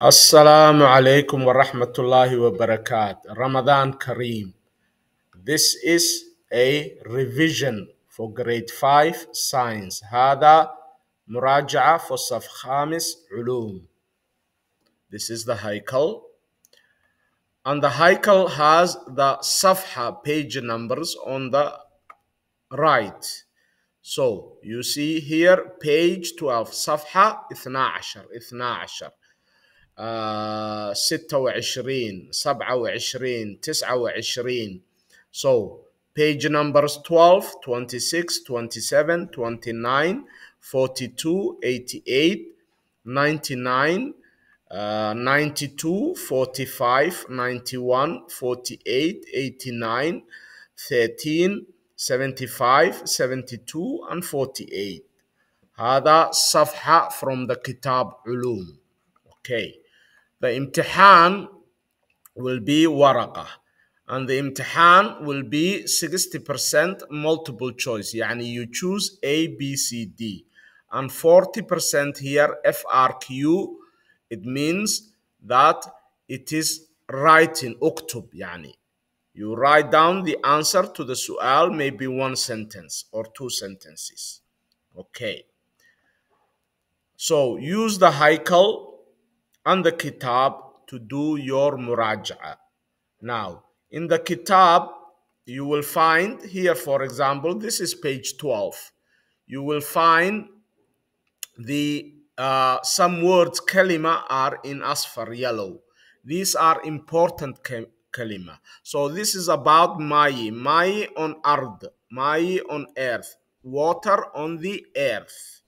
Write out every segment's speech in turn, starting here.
Assalamu alaikum wa rahmatullahi wa barakat. Ramadan Kareem. This is a revision for grade 5 science. Hada muraja'a for saf khamis ulum. This is the haikal. And the haikal has the safha page numbers on the right. So you see here page 12, safha 12, 12. آه، 26 27 29 so page numbers 12 26 27 29 42 88 99 uh, 92 45 91 48 89 13 75 72 and 48 هذا صفحة from the كتاب علوم okay The imtihan will be waraqah. And the imtihan will be 60% multiple choice. Yani you choose A, B, C, D. And 40% here, FRQ, it means that it is writing, uktub, yani. You write down the answer to the su'al, maybe one sentence or two sentences. Okay. So use the haikal and the kitab to do your muraja'a. Now, in the kitab, you will find here, for example, this is page 12. You will find the uh, some words kalima are in asfar yellow. These are important kalima. So this is about mai, mai on ard, mai on earth, water on the earth.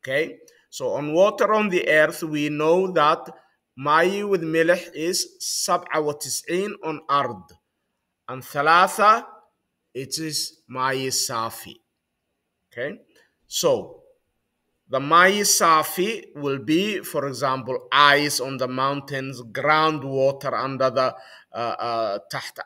Okay. So on water on the earth, we know that Mayi with milh is sab'a wa on ard. And thalatha, it is Mayi safi. Okay? So, the Mayi safi will be, for example, ice on the mountains, groundwater under the uh, uh,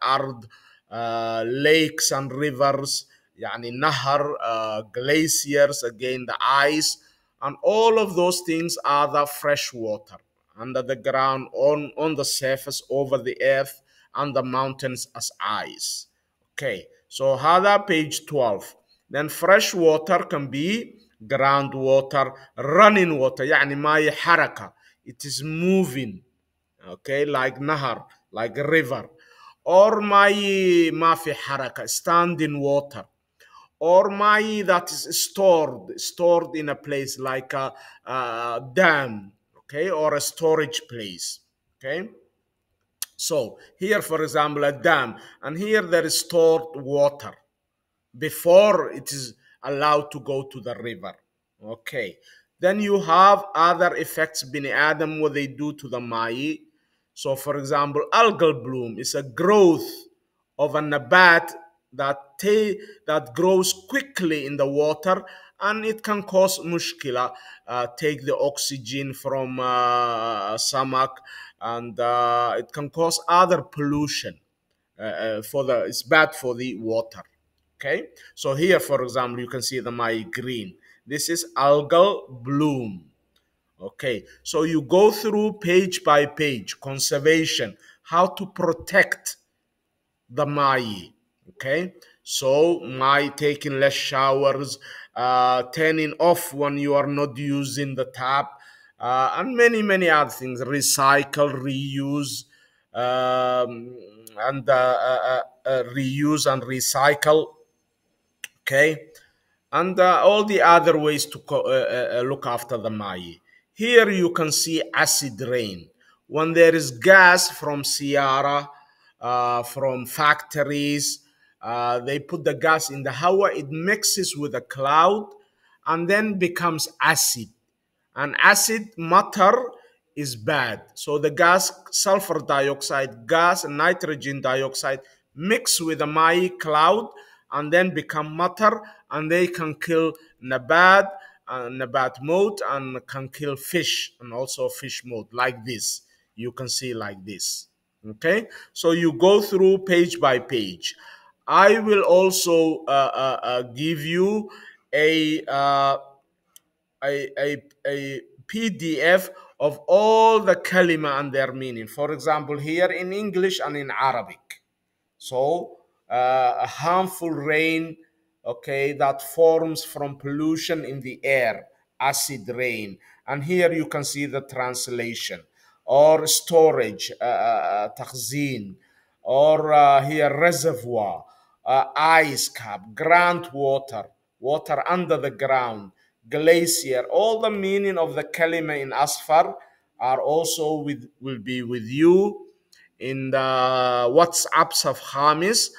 ard, uh, lakes and rivers, yani nahar, uh, glaciers, again the ice, and all of those things are the fresh water under the ground on on the surface over the earth and the mountains as ice okay so هذا page 12 then fresh water can be groundwater running water يعني ماي حركة it is moving okay like نهر like a river or ماي ما في حركة standing water or money that is stored stored in a place like a, a, dam okay or a storage place okay? So here for example a dam and here there is stored water before it is allowed to go to the river okay? Then you have other effects bini adam what they do to the mai so for example algal bloom is a growth of a nabat that that grows quickly in the water and it can cause mushkila uh, take the oxygen from uh, samak and uh, it can cause other pollution for the it's bad for the water okay? So here for example you can see the my green this is algal bloom okay? So you go through page by page conservation how to protect the mai okay? So my taking less showers uh, turning off when you are not using the tap uh, and many many other things. Recycle reuse um, and uh, reuse and recycle. Okay? And all the other ways to look after the mai here you can see acid rain. When there is gas from Sierra, from factories uh, they put the gas in the hawa, it mixes with a cloud and then becomes acid. And acid matter is bad. So the gas, sulfur dioxide, gas, and nitrogen dioxide mix with the mai cloud and then become matter and they can kill nabat, uh, nabat mode and can kill fish and also fish mode like this. You can see like this. Okay, so you go through page by page. I will also uh, uh, uh, give you a, a, a, a PDF of all the kalima and their meaning. For example, here in English and in Arabic. So, uh, a harmful rain, okay, that forms from pollution in the air, acid rain. And here you can see the translation. Or storage, uh, uh or uh, here reservoir, uh, ice cap, groundwater, water under the ground, glacier. All the meaning of the kalima in Asfar are also with will be with you in the WhatsApps of Hamis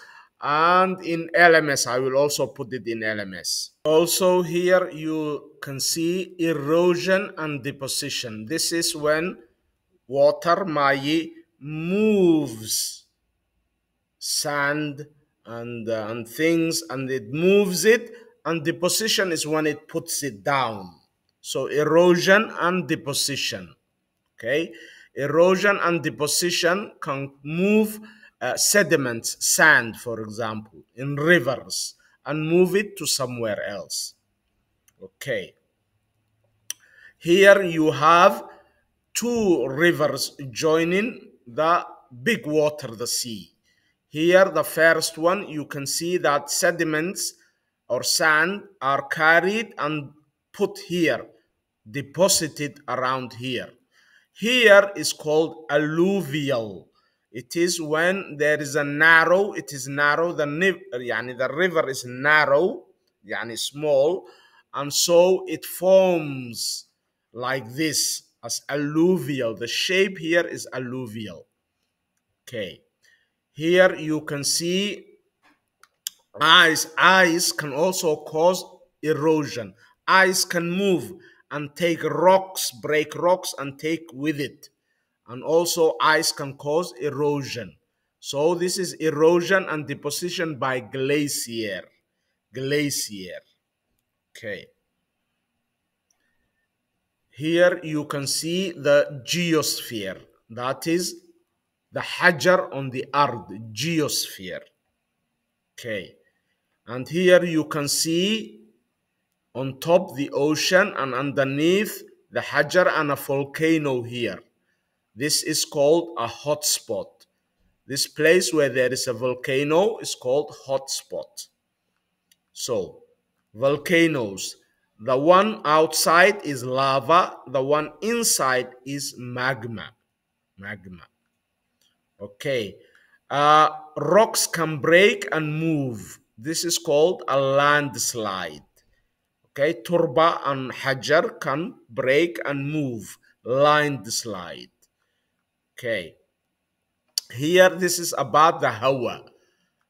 and in LMS. I will also put it in LMS. Also here you can see erosion and deposition. This is when water mai moves sand and uh, and things and it moves it and deposition is when it puts it down. So erosion and deposition okay? Erosion and deposition can move uh, sediments sand for example in rivers and move it to somewhere else okay? Here you have two rivers joining the big water the sea here the first one you can see that sediments or sand are carried and put here deposited around here. Here is called alluvial. It is when there is a narrow it is narrow the yani the river is narrow yani small and so it forms like this as alluvial. The shape here is alluvial. Okay here you can see ice ice can also cause erosion. Ice can move and take rocks break rocks and take with it. And also ice can cause erosion. So this is erosion and deposition by glacier. Glacier. Okay. Here you can see the geosphere. That is the hajar on the earth geosphere. Okay. And here you can see on top the ocean and underneath the hajar and a volcano here. This is called a hotspot. This place where there is a volcano is called hotspot. So volcanoes. The one outside is lava. The one inside is magma. Magma okay. Uh, rocks can break and move. This is called a landslide. Okay. Turba and hajar can break and move. Landslide. Okay. Here this is about the hawa.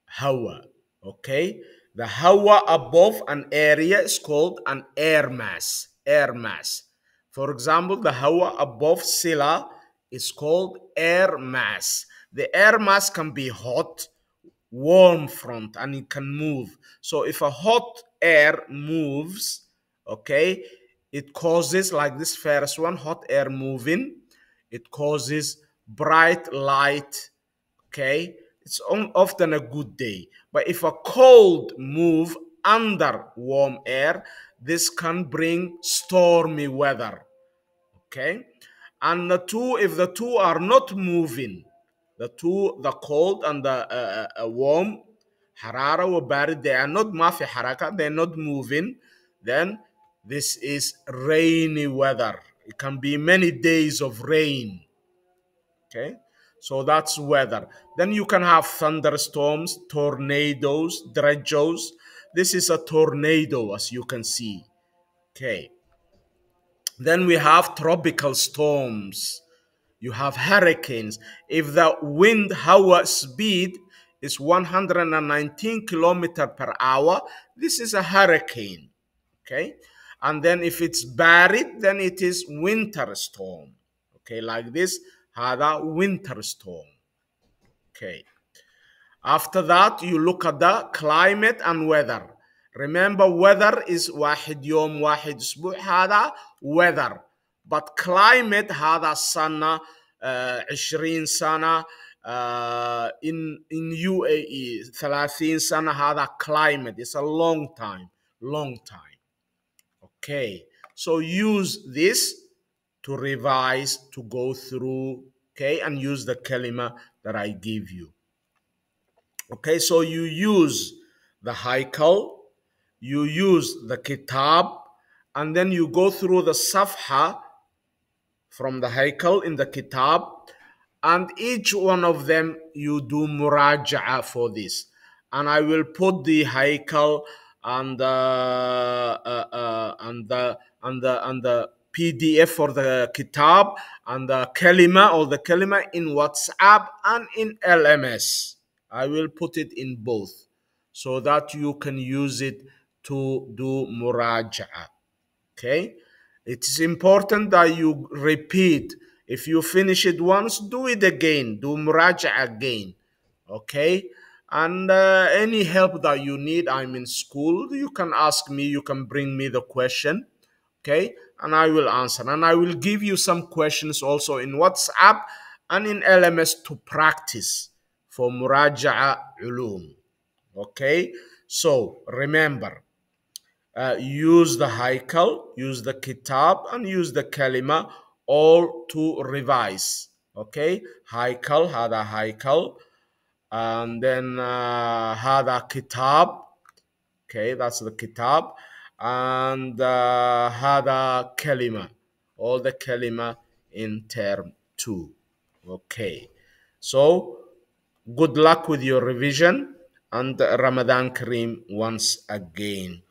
Hawa. Okay. The hawa above an area is called an air mass. Air mass. For example the hawa above sila is called air mass the air mass can be hot warm front and it can move. So if a hot air moves okay it causes like this first one hot air moving it causes bright light okay? It's often a good day. But if a cold move under warm air this can bring stormy weather okay? And the two if the two are not moving the two, the cold and the uh, uh, uh, warm, harara or barid, they are not mafi haraka, they're not moving. Then this is rainy weather. It can be many days of rain. Okay, so that's weather. Then you can have thunderstorms, tornadoes, dredges. This is a tornado, as you can see. Okay. Then we have tropical storms you have hurricanes. If the wind hour speed is 119 kilometer per hour, this is a hurricane. Okay. And then if it's buried, then it is winter storm. Okay, like this, هذا winter storm. Okay. After that, you look at the climate and weather. Remember, weather is واحد يوم واحد أسبوع هذا weather. But climate هذا سنة uh, 20 سنة uh, in in UAE 30 سنة هذا climate it's a long time long time okay so use this to revise to go through okay and use the kalima that i give you okay so you use the haikal you use the kitab and then you go through the safha from the haikal in the kitab and each one of them you do muraja'a for this. And i will put the haikal and the uh, uh, and the and the and the pdf for the kitab and the kalima or the kalima in whatsapp and in lms i will put it in both so that you can use it to do muraja'a. Okay it is important that you repeat. If you finish it once do it again. Do muraja again. Okay? And uh, any help that you need i'm in school you can ask me you can bring me the question. Okay? And i will answer. And i will give you some questions also in whatsapp and in lms to practice for muraja'a ulum. Okay? So remember uh, use the haikal use the kitab and use the kalima all to revise okay? Haikal hada haikal and then uh, hada kitab okay that's the kitab and uh, hada kalima all the kalima in term 2 okay? So good luck with your revision and ramadan kareem once again